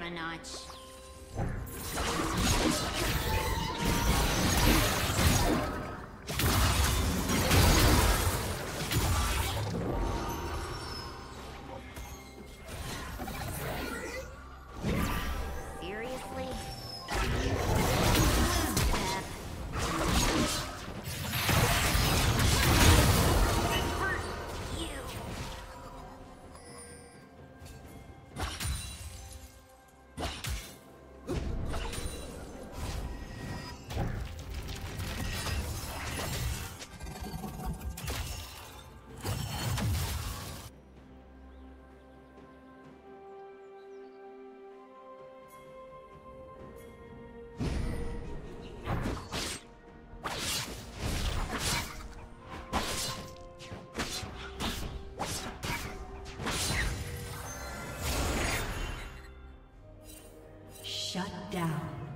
Down a notch. Shut down.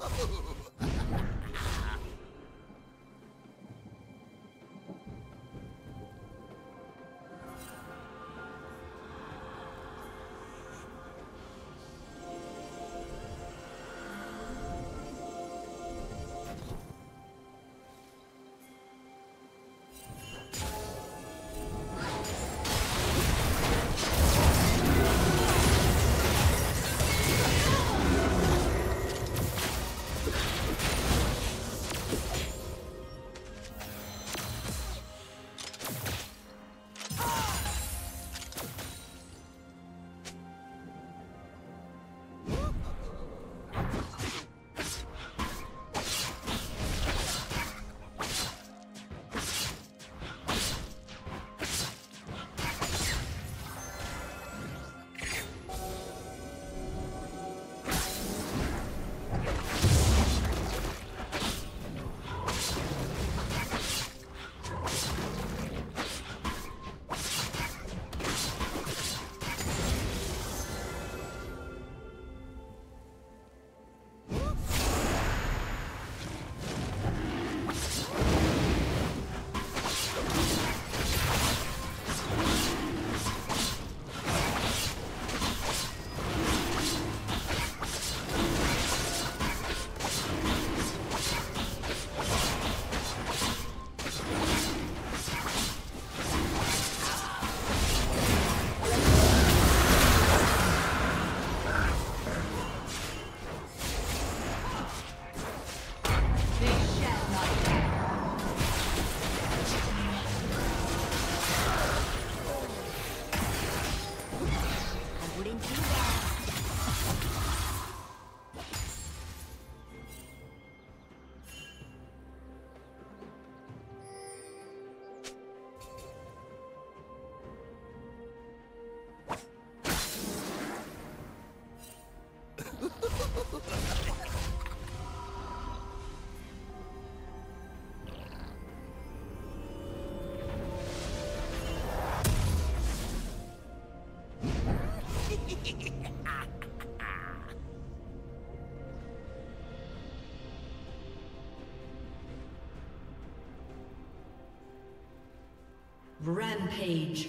Ha ha ha ha! Rampage.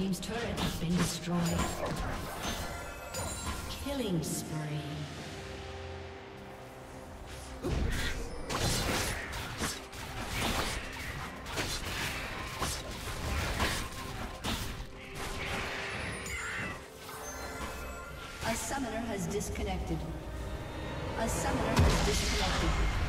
Team's turret has been destroyed. Killing spree. A summoner has disconnected. A summoner has disconnected.